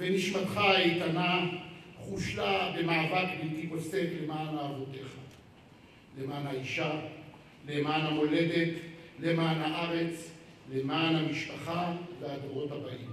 ונשמתך האיתנה חושלה במאבק בלתי פוסק למען אהבותיך, למען האישה, למען המולדת, למען הארץ, למען המשפחה והדורות הבאים.